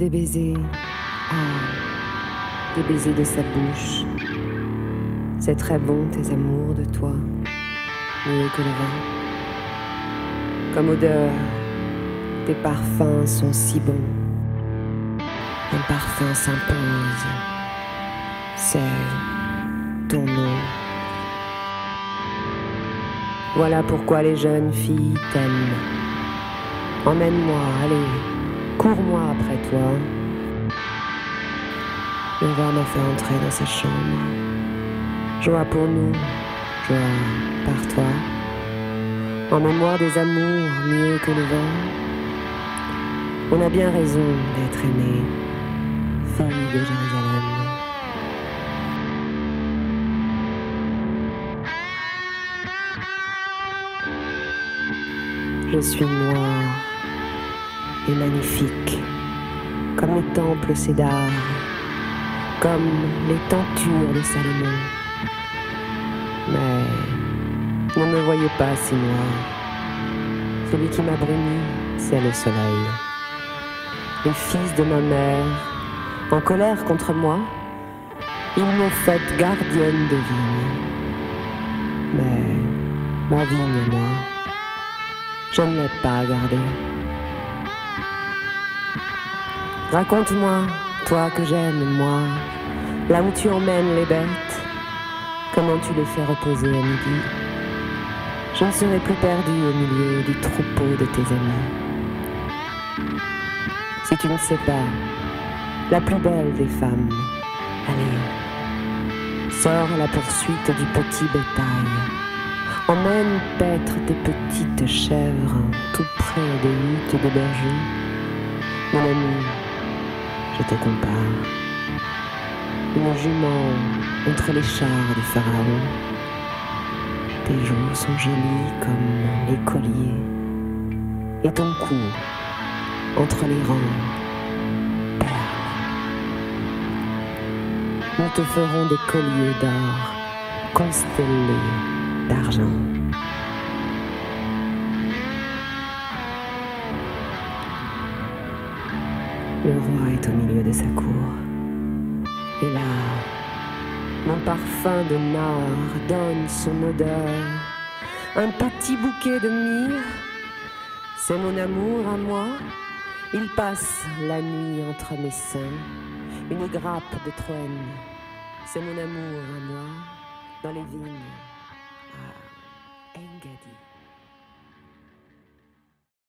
des baisers, ah, des baisers de sa bouche. C'est très bon tes amours de toi, mieux que le vin. Comme odeur, tes parfums sont si bons. Un parfum s'impose, c'est ton nom. Voilà pourquoi les jeunes filles t'aiment. Emmène-moi, allez, cours-moi après toi. Le va m'a fait entrer dans sa chambre. Joie pour nous, joie par toi. En mémoire des amours mieux que le vent. On a bien raison d'être aimé, fille de Jérusalem. Je suis noire et magnifique, comme les temples Cédar, comme les tentures de Salomon. Mais ne me voyez pas si noir. Celui qui m'a bruni, c'est le soleil. Les fils de ma mère, en colère contre moi, ils m'ont faite gardienne de vigne. Mais ma vigne, moi, je ne l'ai pas gardée. Raconte-moi, toi que j'aime, moi, là où tu emmènes les bêtes, comment tu les fais reposer à midi. Je ne serai plus perdu au milieu du troupeau de tes amis. Si tu ne sais pas, la plus belle des femmes, allez, sors à la poursuite du petit bétail. Emmène paître tes petites chèvres tout près des huttes de bergers. Mon ami, je te compare. Une jument entre les chars du pharaon. Tes joues sont jolies comme les colliers. Et ton cou entre les rangs. Perles. Nous te ferons des colliers d'or constellés d'argent. Le roi est au milieu de sa cour. Et là, mon parfum de nard donne son odeur. Un petit bouquet de myrrhe, c'est mon amour à moi. Il passe la nuit entre mes seins. Une grappe de troène, c'est mon amour à moi. Dans les vignes.